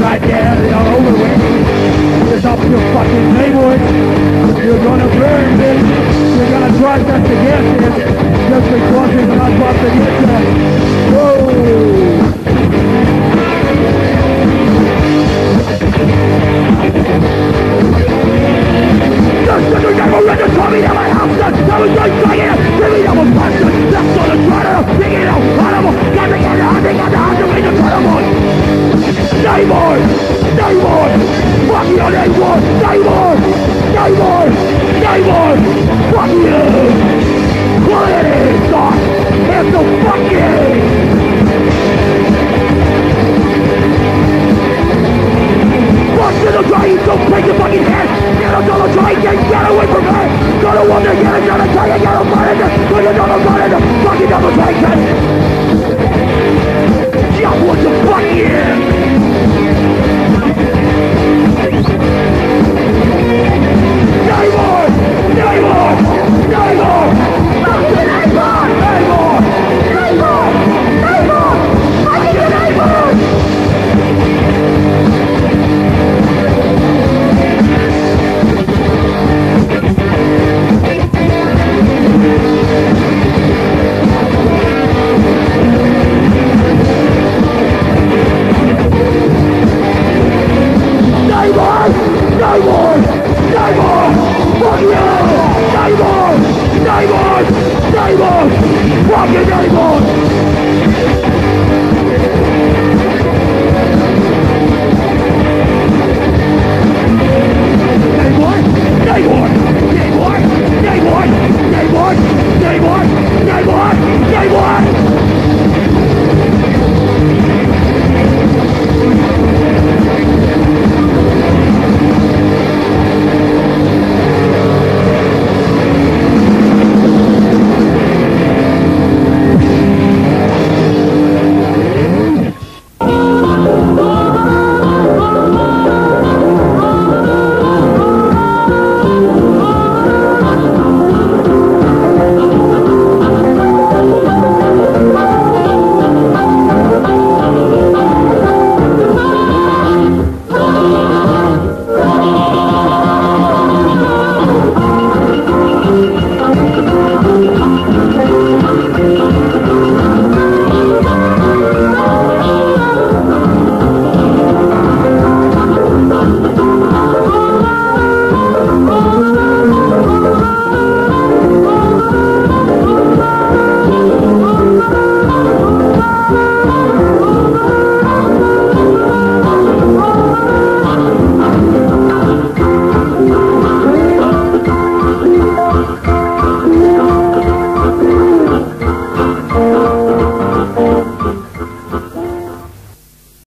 Right there, know, over with. It's up your fucking neighborhood. You're gonna burn, bitch. You're gonna drive just to get it. Just because you're not about to get it. Whoa! Don't try, your fucking head! Get up, don't try, get, away from me! Gonna to get it, gonna get up, get it! But you don't got it, fucking double take it!